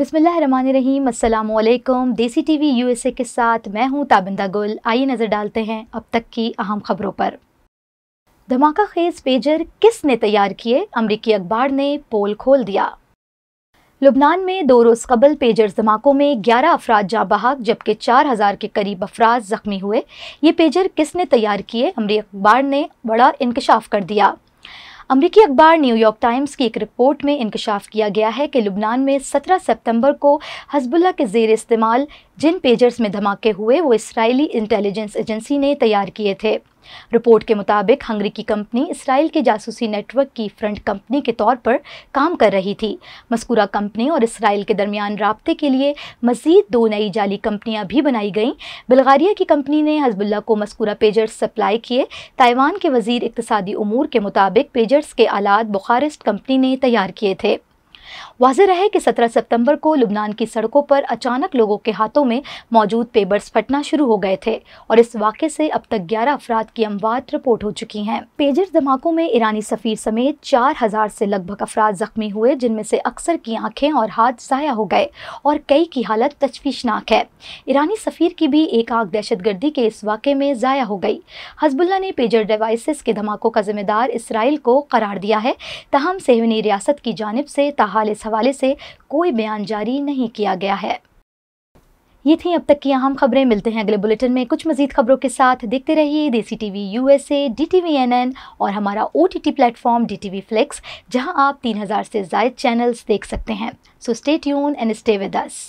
अस्सलाम वालेकुम देसी टीवी यूएसए के साथ मैं हूँ ताबिंदा गुल। आइए नज़र डालते हैं अब तक की अहम खबरों पर। धमाका खेज पेजर किसने तैयार किए? अमरीकी अखबार ने पोल खोल दिया। लुबनान में दो रोज़ कबल पेजर धमाकों में 11 अफराद जहाँ बहाक, जबकि 4000 के करीब अफराद जख्मी हुए। ये पेजर किसने तैयार किए? अमरीकी अखबार ने बड़ा इंकशाफ कर दिया। अमरीकी अखबार न्यूयॉर्क टाइम्स की एक रिपोर्ट में इंकशाफ किया गया है कि लुबनान में 17 सितंबर को हजबुल्ला के जेर इस्तेमाल जिन पेजर्स में धमाके हुए, वो इसराइली इंटेलिजेंस एजेंसी ने तैयार किए थे। रिपोर्ट के मुताबिक हंगरी की कंपनी इसराइल के जासूसी नेटवर्क की फ्रंट कंपनी के तौर पर काम कर रही थी। मस्कूरा कंपनी और इसराइल के दरमियान रबते के लिए मजीद दो नई जाली कंपनियाँ भी बनाई गईं। बल्गारिया की कंपनी ने हजबुल्ला को मस्कूरा पेजर्स सप्लाई किए। ताइवान के वज़ीर इकतदी अमूर के मुताबिक पेजर्स के आलात बुखारिस्ट कंपनी ने तैयार किए थे। वाज रहे कि 17 सितंबर को लुबनान की सड़कों पर अचानक लोगों के हाथों में मौजूद पेबर्स फटना शुरू हो गए थे और इस वाक़े से अब तक 11 अफराद की अमवात रिपोर्ट हो चुकी हैं। पेजर धमाकों में ईरानी सफ़ीर समेत चार हज़ार से लगभग अफराद जख्मी हुए, जिनमें से अक्सर की आँखें और हाथ ज़ाया हो गए और कई की हालत तशवीशनाक है। ईरानी सफ़ीर की भी एक आग दहशत गर्दी के इस वाक़े में ज़ाया हो गई। हजबुल्ला ने पेजर डिवाइस के धमाकों का जिम्मेदार इसराइल को करार दिया है। तहम सेहनी रियासत की जानब से ताहाल इस हवाले से कोई बयान जारी नहीं किया गया है। ये थी अब तक की अहम खबरें। मिलते हैं अगले बुलेटिन में। कुछ मजीद खबरों के साथ देखते रहिए Desi TV USA D T V N N और हमारा OTT platform D T V flex जहाँ आप तीन हज़ार से जायद चैनल्स देख सकते हैं। So stay tune and stay with us